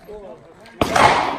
Stand